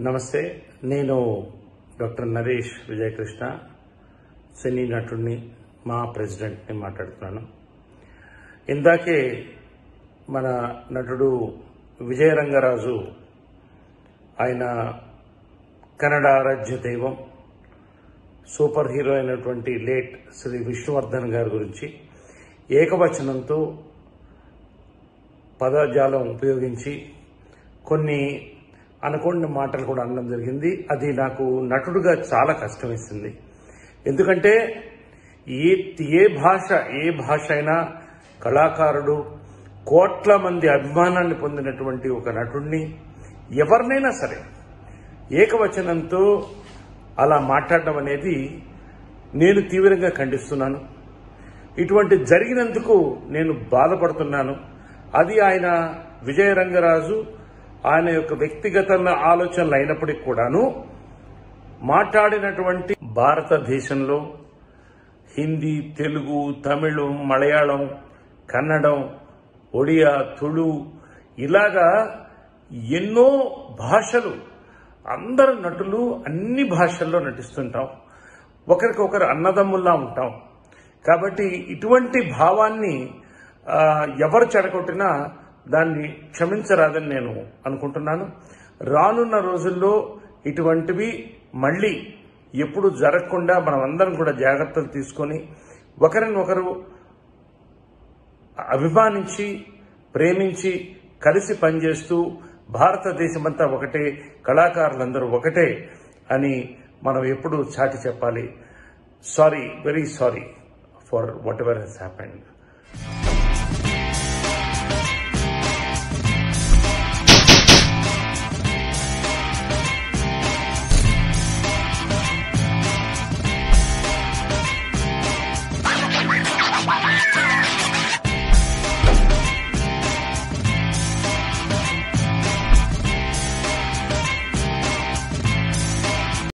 నమస్తే నేను doctor Naresh Vijayakrishna cine నటుడిని మా ప్రెసిడెంట్ని మాట్లాడుతున్నాను. ఇందాకే మన నటుడు విజయరంగరాజు ఆయన కన్నడ ఆరాధ్య దైవం సూపర్ హీరో అయినటువంటి లేట్ శ్రీ విష్ణువర్ధన్ గారి గురించి ఏకవచనంతో పదజాలం ఉపయోగించి కొన్ని అనుకోని మాటలు కూడా అనడం జరిగింది. అది నాకు నటుడుగా చాలా కష్టం ఇస్తుంది ఎందుకంటే ఏ ఏ భాష ఏ భాష అయినా కళాకారుడు కోట్ల మంది అభిమానాన్ని పొందినటువంటి ఒక నటుడిని ఎవరినైనా సరే ఏకవచనంతో అలా మాట్లాడడం అనేది నేను తీవ్రంగా ఖండిస్తున్నాను. ఇటువంటి జరిగినందుకు నేను బాధపడుతున్నాను. అది ఆయన విజయరంగరాజు ఆయన యొక్క వ్యక్తిగత ఆలోచనలు అయినప్పటికీ కూడాను మాట్లాడినటువంటి భారతదేశంలో హిందీ తెలుగు తమిళం మలయాళం కన్నడం ఒడియా తుళు ఇలాగా ఎన్నో భాషలు అందరు నటులు అన్ని భాషల్లో నటిస్తుంటాం. ఒకరికొకరు అన్నదమ్ముల్లా ఉంటాం. కాబట్టి ఇటువంటి భావాన్ని ఎవరు చెడగొట్టినా దాన్ని క్షమించరాదని నేను అనుకుంటున్నాను. రానున్న రోజుల్లో ఇటువంటివి మళ్ళీ ఎప్పుడు జరగకుండా మనం అందరం కూడా జాగ్రత్తలు తీసుకొని ఒకరిని ఒకరు అభిమానించి ప్రేమించి కలిసి పనిచేస్తూ భారతదేశమంతా ఒకటే కళాకారులందరూ ఒకటే అని మనం ఎప్పుడు చాటి చెప్పాలి. Sorry very sorry for whatever has happened.